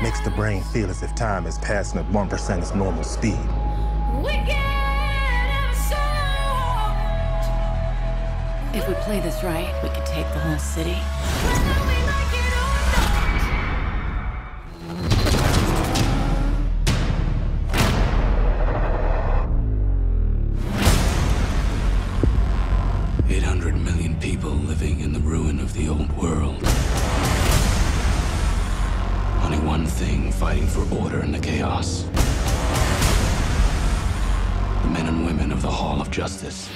Makes the brain feel as if time is passing at 1% its normal speed. If we play this right, we could take the whole city. Eight hundred million people living in the ruin of the old world. Only one thing fighting for order in the chaos. The men and women of the Hall of Justice.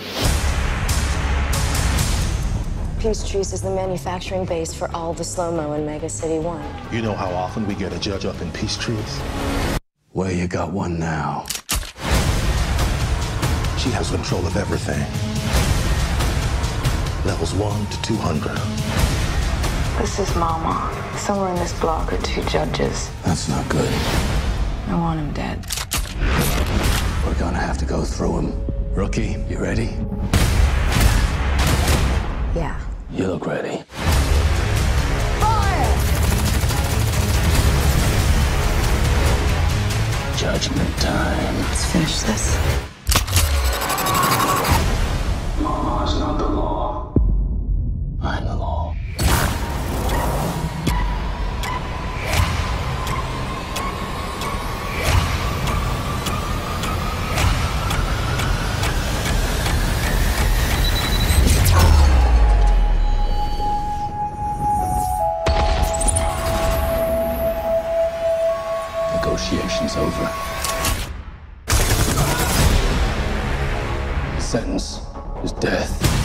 Peach Trees is the manufacturing base for all the slo-mo in Mega City 1. You know how often we get a judge up in Peach Trees? Well, you got one now. She has control of everything. Levels 1 to 200. This is Mama. Somewhere in this block are two judges. That's not good. I want him dead. We're gonna have to go through him. Rookie, you ready? Yeah. You look ready. Fire! Judgment time. Let's finish this. Negotiations over. The sentence is death.